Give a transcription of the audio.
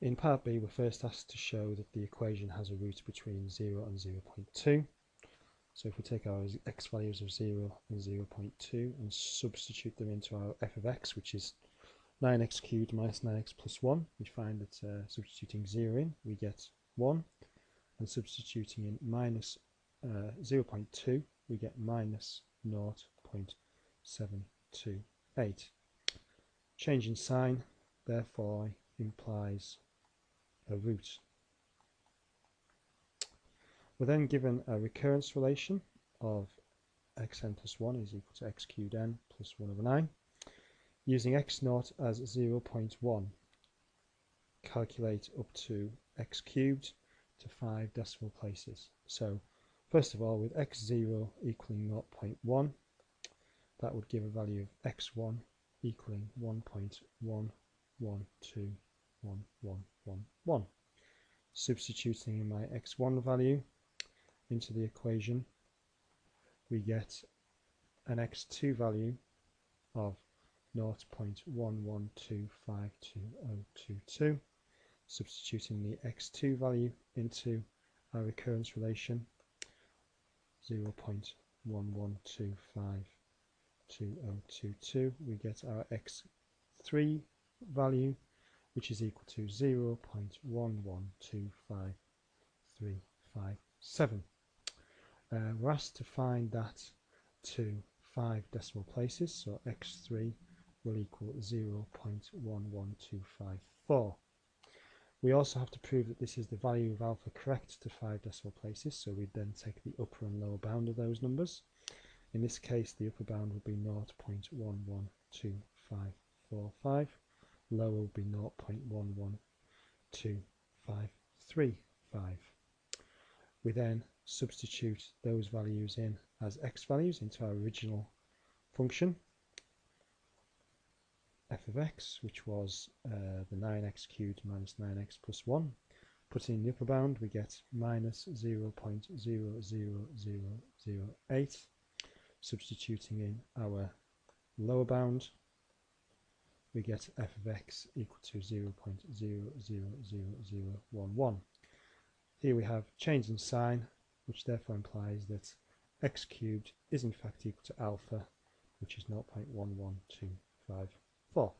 In part B, we're first asked to show that the equation has a root between 0 and 0.2. So if we take our x values of 0 and 0.2 and substitute them into our f of x, which is 9x cubed minus 9x plus 1, we find that uh, substituting 0 in, we get 1, and substituting in minus, uh, 0.2, we get minus 0.728. Change in sign, therefore, implies a root. We're then given a recurrence relation of xn plus 1 is equal to x cubed n plus 1 over 9. Using x naught as 0.1, calculate up to x cubed to 5 decimal places. So first of all with x0 equaling 0.1 that would give a value of x1 equaling 1.112 1, 1, 1, 1. Substituting in my x1 value into the equation, we get an x2 value of 0.11252022. Substituting the x2 value into our recurrence relation, 0.11252022, we get our x3 value which is equal to 0 0.1125357. Uh, we're asked to find that to five decimal places, so x3 will equal 0 0.11254. We also have to prove that this is the value of alpha correct to five decimal places, so we'd then take the upper and lower bound of those numbers. In this case, the upper bound will be 0.112545 lower will be 0.112535. We then substitute those values in as x values into our original function f of x, which was uh, the 9x cubed minus 9x plus 1. Putting in the upper bound, we get minus 0.00008. Substituting in our lower bound, we get f of x equal to 0 0.000011. Here we have change in sign, which therefore implies that x cubed is in fact equal to alpha, which is 0.11254.